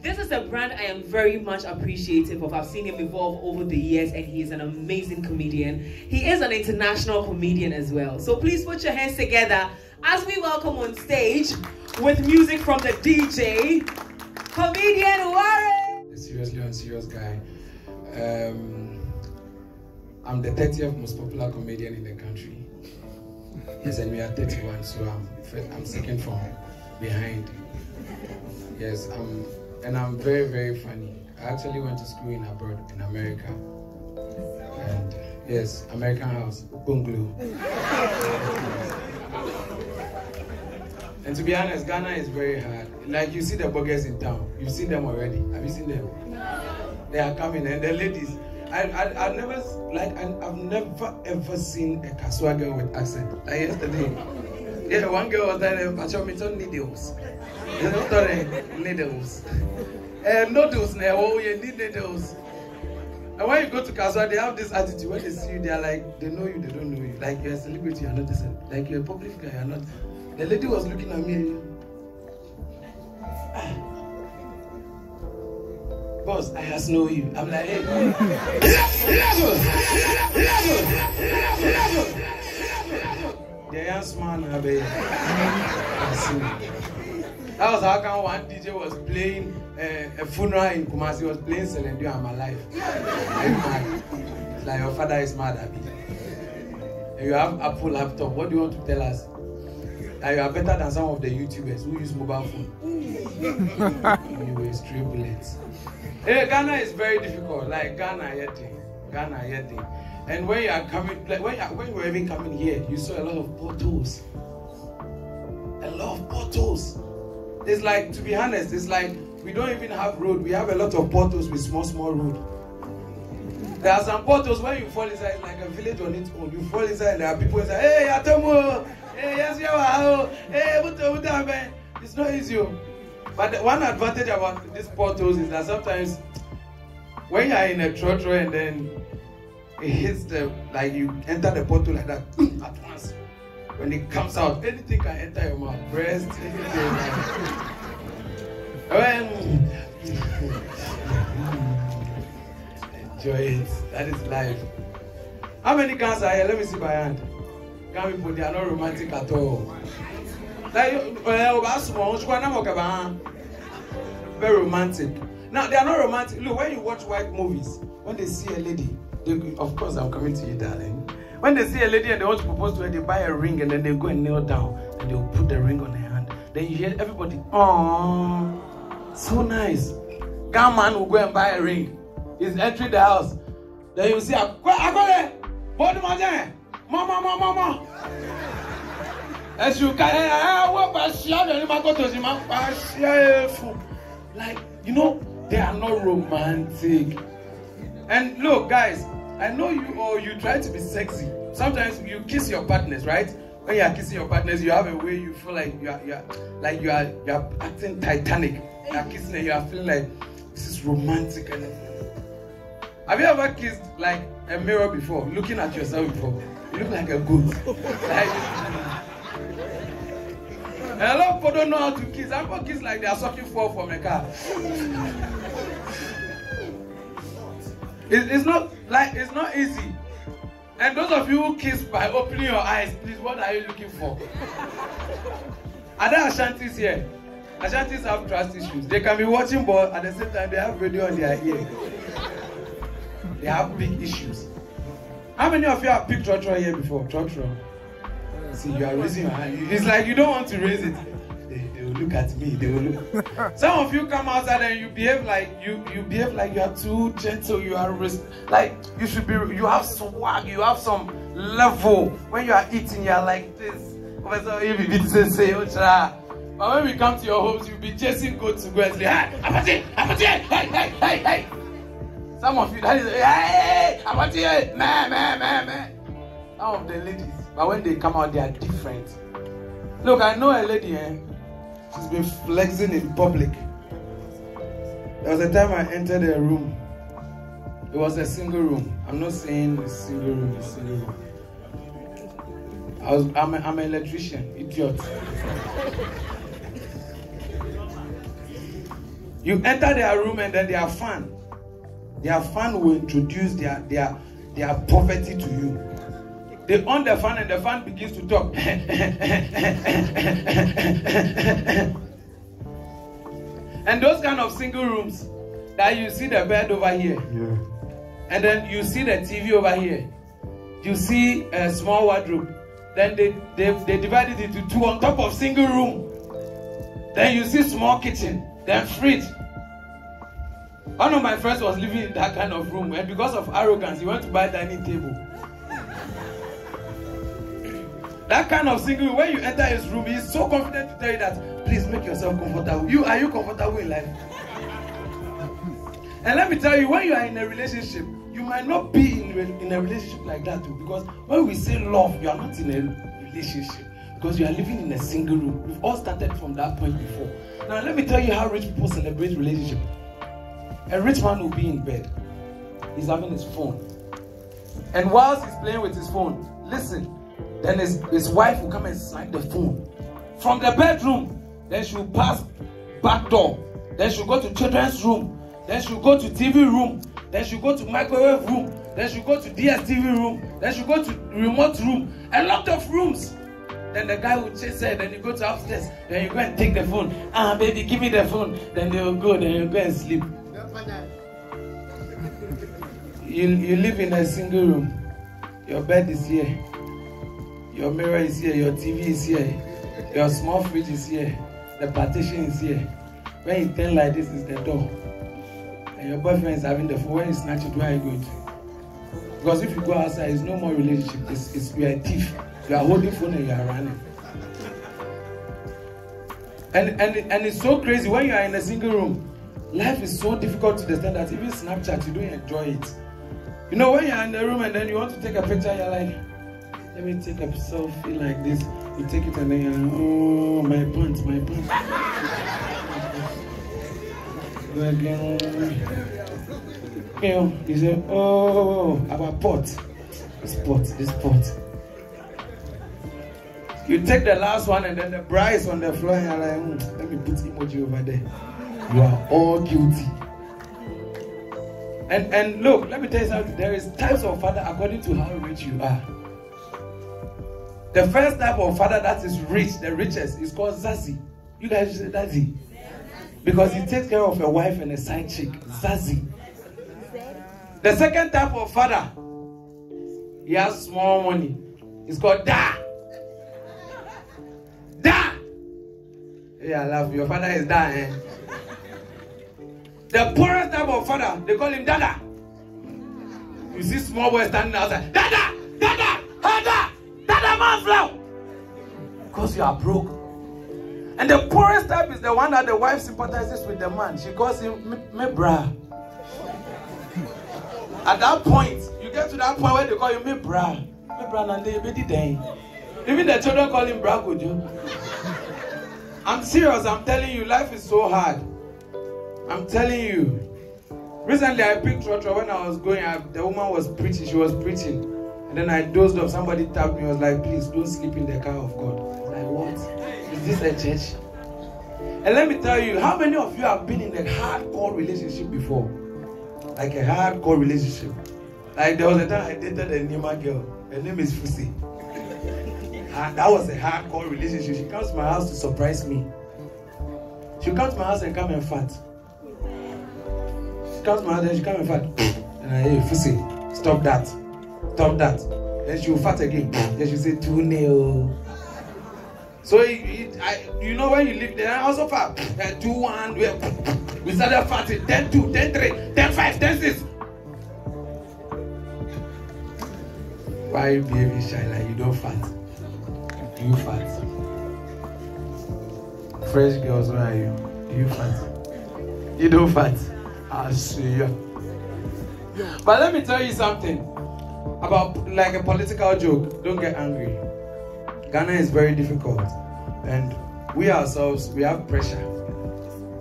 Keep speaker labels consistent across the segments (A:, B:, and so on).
A: This is a brand I am very much appreciative of. I've seen him evolve over the years and he is an amazing comedian. He is an international comedian as well. So please put your hands together as we welcome on stage with music from the DJ, comedian
B: Waris. Seriously unserious guy. Um, I'm the 30th most popular comedian in the country. Yes, and we are 31, so I'm, I'm second from behind. Yes, I'm, and I'm very, very funny. I actually went to school in abroad, in America. And yes, American House, bungalow. and to be honest, Ghana is very hard. Like you see the burgers in town, you've seen them already. Have you seen them? No. They are coming, and the ladies. I, I, I've never, like, I, I've never ever seen a Kasoa girl with accent. Like yesterday. Yeah, one girl was there, show me needles. Sorry, needles. Uh, noodles, now, oh, you need needles. And when you go to Kasoa, they have this attitude. When they see you, they are like, they know you, they don't know you. Like, you're a celebrity, you're not a celebrity. Like, you're a public guy, you're not. The lady was looking at me. Boss, I just know you. I'm like, hey. The young man, I be. That was how come one DJ was playing uh, a funeral in Kumasi. He was playing Dion, I'm alive. I'm mad. It's like your father is mad, Abi. And you have Apple laptop. What do you want to tell us? That you are better than some of the YouTubers who use mobile phone. anyway, stray bullets. Hey, Ghana is very difficult. Like Ghana, yeti, Ghana, yeti. And when you are coming, like when you are, when you were even coming here, you saw a lot of potholes. A lot of potholes. It's like, to be honest, it's like we don't even have road. We have a lot of portals with small, small road. There are some portals where you fall inside, like a village on its own. You fall inside, there are people inside. Hey, Atomo! Hey, yes. Hey, Buto. It's not easy. oh. But one advantage about these portals is that sometimes when you are in a trotro and then it hits the like you enter the portal like that at once. When it comes out, anything can enter your mouth, breast, anything. when enjoy it. That is life. How many cans are here? Let me see by hand. Can people they are not romantic at all. Like, uh, very romantic. Now they are not romantic. Look, when you watch white movies, when they see a lady, they, of course I'm coming to you, darling. When they see a lady and they want to propose to her, they buy a ring and then they go and kneel down and they'll put the ring on her hand. Then you hear everybody, oh, so nice. Guy man will go and buy a ring. He's entering the house. Then you see, I go there, body man, mama, mama, mama. ṣí àná ní máa kọ́tò sí máa bá ṣí ẹ fún. Like, you know, they are not romantic. And look, guys, I know you or you try to be sexy. Sometimes you kiss your partners, right? When you are kissing your partners, you have a way you feel like you are, you are like you are you are acting Titanic. You are kissing and you are feeling like this is romantic. And have you ever kissed like a mirror before, looking at yourself before? You look like a goat. Like, a lot of people don't know how to kiss. Some people kiss like they are sucking fall from a car. It, it's not like it's not easy. And those of you who kiss by opening your eyes, please, what are you looking for? Are there Ashantis here? Ashantis have trust issues. They can be watching, but at the same time, they have radio on their ear. They have big issues. How many of you have picked Trotro here before? Trotro. See, you are raising your hand. It's like you don't want to raise it. Will look at me. They will look. Some of you come outside and you behave like you you behave like you are too gentle. You are res- like you should be. You have swag. You have some level. When you are eating, you are like this. Professor, if you say say, oh. But when we come to your homes, you'll be chasing goats to go and say, hey, Apati, Apati, hey, hey, hey, hey. Some of you, that is, hey, Apati, hey, man, man, man, man. Some of the ladies, but when they come out, they are different. Look, I know a lady, eh? She's been flexing in public. There was a time I entered a room. It was a single room. I'm not saying a single room, a single room. I was, I'm, a, I'm an electrician, idiot. You enter their room and then they their fan, their fan will introduce their their their poverty to you. They on the fan and the fan begins to talk. and those kind of single rooms that you see the bed over here.
C: Yeah.
B: And then you see the TV over here. You see a small wardrobe. Then they, they, they divide it into two on top of single room. Then you see small kitchen. Then fridge. One of my friends was living in that kind of room, and because of arrogance, he went to buy a dining table. That kind of single, when you enter his room, he's so confident to tell you that, please make yourself comfortable. You are you comfortable in life? And let me tell you, when you are in a relationship, you might not be in, a- in a relationship like that too. Because when we say love, you are not in a relationship. Because you are living in a single room. We've all started from that point before. Now, let me tell you how rich people celebrate relationship. A rich man will be in bed. He's having his phone. And whilst he's playing with his phone, listen, then his, his wife will come and snatch the phone from the bedroom. Then she'll pass back door. Then she'll go to children's room. Then she'll go to TV room. Then she'll go to microwave room. Then she'll go to DSTV room. Then she'll go to remote room. A lot of rooms. Then the guy will chase her. Then you go to upstairs. Then you go and take the phone. Ah, baby, give me the phone. Then they will go. Then you go and sleep. You, you live in a single room. Your bed is here. Your mirror is here. Your TV is here. Your small fridge is here. The partition is here. When you turn like this, is the door. And your boyfriend is having the phone. When you snatch it, where are you going to? Because if you go outside, it's no more relationship. It's, it's you are a thief. You are holding phone and you are running. And, and, and it's so crazy when you are in a single room. Life is so difficult to understand that even Snapchat, you don't enjoy it. You know, when you're in the room and then you want to take a picture, you're like, let me take a selfie like this. You take it and then you're like, oh, my pants, my pants. Like, uh, you you say, oh, our pot. This pot, this pot. You take the last one and then the bra is on the floor and you're like, "Hmm, let me put emoji over there. You are all guilty. And and look, let me tell you something. There is types of father according to how rich you are. The first type of father that is rich, the richest, is called Zazi. You guys say Zazi. Because he takes care of a wife and a side chick. Zazi. The second type of father, he has small money. It's called Da. Da. Yeah, I love you. Your father is Da, eh? The poorest type of father, they call him Dada. You see small boy standing outside. Dada! Dada! Dada! Man flow! Because you are broke. And the poorest type is the one that the wife sympathizes with the man. She calls him me, bra. At that point, you get to that point where they call you me bra. Me bra nande day. Even the children call him bra Kojo. I'm serious, I'm telling you, life is so hard. I'm telling you. Recently, I picked Trotro when I was going. I, the woman was preaching. She was preaching, and then I dozed off. Somebody tapped me. I was like, "Please don't sleep in the car of God." Like, what? Is this a church? And let me tell you, how many of you have been in a hardcore relationship before? Like a hardcore relationship. Like there was a time I dated a Nima girl. Her name is Fusi. And that was a hardcore relationship. She comes to my house to surprise me. She comes to my house and come and fat. She comes to my house and she come and fat. And I hey Fusi, stop that. Stop that. Then she will fat again. Then she say two nail. So it, it, I, you know when you live there, I also. Uh, two one. We, we started fatting. Ten two, ten three, ten five, ten six. Why you behaving shy like you don't fat? You fat. Fresh girls, where are you? You fat. You don't fat. I'll see you. But let me tell you something about like a political joke. Don't get angry. Ghana is very difficult, and we ourselves we have pressure.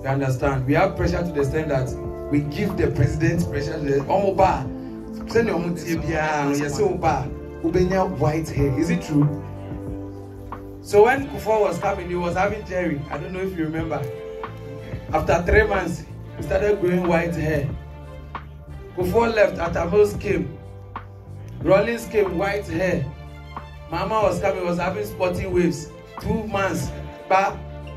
B: You understand? We have pressure to the extent that we give the president pressure to the Omoba. Send your yes, Omoba. Ubenya white hair. Is it true? So when Kufuor was coming, he was having Jerry. I don't know if you remember. After three months, he started growing white hair. Before left, Atta Mills came. Rollins came, white hair. Mama was coming, was having spotty waves. Two months back,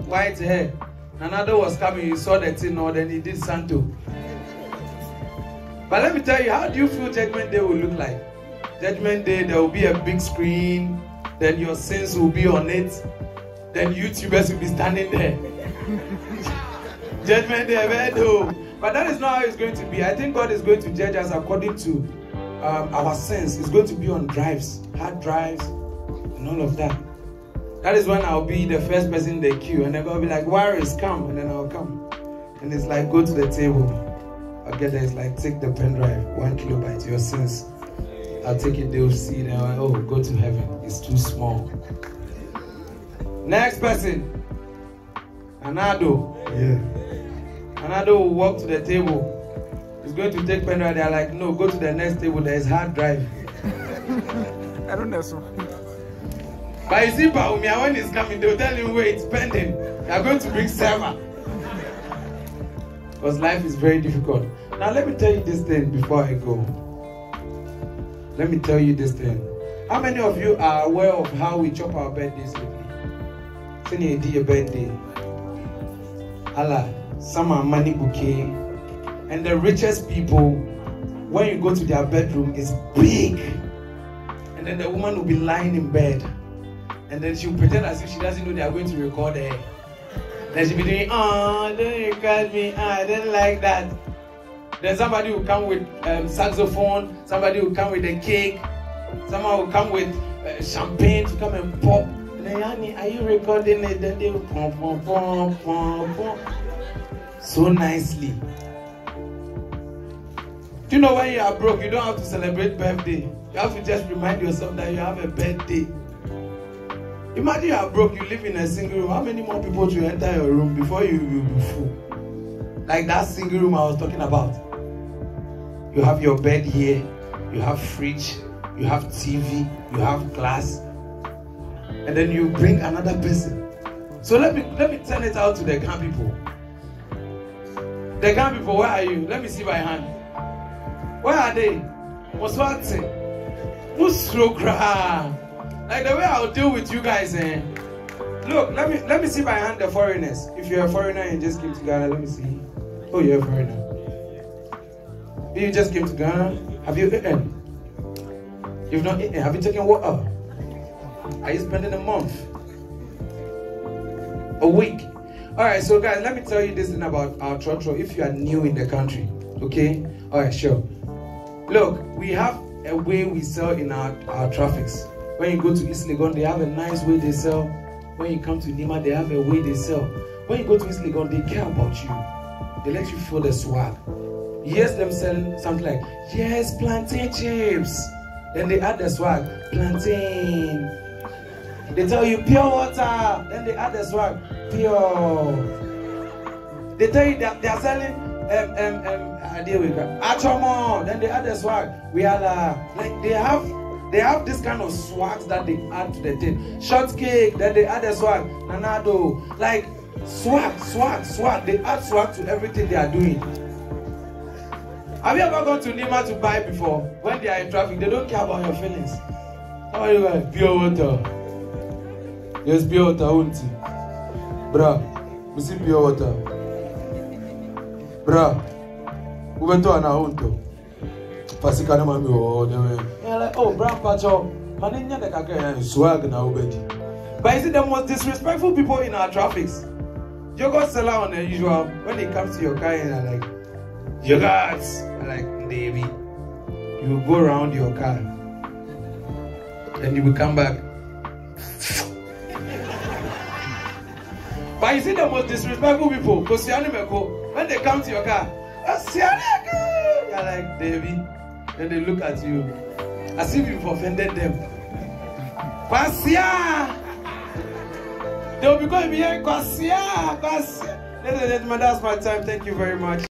B: white hair. Another was coming, he saw the thing, or then he did Santo. But let me tell you, how do you feel Judgment Day will look like? Judgment Day, there will be a big screen, then your sins will be on it, then YouTubers will be standing there. Judgment Day, man. But that is not how it's going to be. I think God is going to judge us according to um, our sins. is going to be on drives, hard drives, and all of that. That is when I'll be the first person in the queue, and then God will be like, Waris, come, and then I'll come. And it's like, go to the table. I'll get there, it's like, take the pen drive, one kilobyte, your sins. I'll take it, they'll see it, and like, oh, go to heaven. It's too small. Next person. Anado.
C: Yeah.
B: Anado will walk to the table. Going to take pen drive. They're like, no, go to the next table. There is hard drive.
C: I don't know. So.
B: But you see, Bawumia, when he's coming, they'll tell him where it's pending. They're going to bring server. Because life is very difficult. Now, let me tell you this thing before I go. Let me tell you this thing. How many of you are aware of how we chop our birthdays lately? Send you a birthday. Allah, some are money bouquet. And the richest people, when you go to their bedroom, is big. And then the woman will be lying in bed. And then she'll pretend as if she doesn't know they are going to record her. Then she'll be doing, oh, don't record me. Oh, I don't like that. Then somebody will come with um, saxophone. Somebody will come with a cake. Someone will come with uh, champagne to come and pop. And then, honey, are you recording it? Then they will pom, pom, pom, pom, pom. So nicely. Do you know when you are broke, you don't have to celebrate birthday. You have to just remind yourself that you have a birthday. Imagine you are broke, you live in a single room. How many more people to enter your room before you will be full? Like that single room I was talking about. You have your bed here, you have fridge, you have TV, you have glass, and then you bring another person. So let me let me turn it out to the camp people. The camp people, where are you? Let me see my hand. Where are they? What's watching? Musro Like the way I'll deal with you guys, eh? Look, let me let me see my hand the foreigners. If you're a foreigner and just came to Ghana, let me see. Oh, you're a foreigner. You just came to Ghana. Have you eaten? You've not eaten. Have you taken water? Are you spending a month? A week? Alright, so guys, let me tell you this thing about our trotro if you are new in the country. Okay? Alright, sure. Look, we have a way we sell in our, our traffics. When you go to East Legon, they have a nice way they sell. When you come to Nima, they have a way they sell. When you go to East Legon, they care about you. They let you feel the swag. Yes, them selling something like, yes, plantain chips. Then they add the swag, plantain. They tell you pure water. Then they add the swag, pure. They tell you that they are selling um um um with Achomo. Then they add the swag. We are uh, like they have they have this kind of swags that they add to the thing. Short cake, then the swag. Nanado. Like swag, swag, swag. They add swag to everything they are doing. Have you ever gone to Nima to buy before? When they are in traffic, they don't care about your feelings. How are you guys? Pure water. Yes, pure water, you? Bruh, we see pure water. Bruh, ubeto ana hunto. Pasika na mami wo dewe. Yeah, like, oh, bruh, pacho. Maninya de kake ya swag na ubedi. But is it the most disrespectful people in our traffics? Yogurt seller on the usual. When it comes to your car, and like, yogurts. I'm like, baby. You go around your car. and you will come back. But you see the most disrespectful people, when they come to your car, you're like, baby. Then they look at you as if you've offended them. Kwasia! They'll be going behind Kwasia! Kwasia! That's my time. Thank you very much.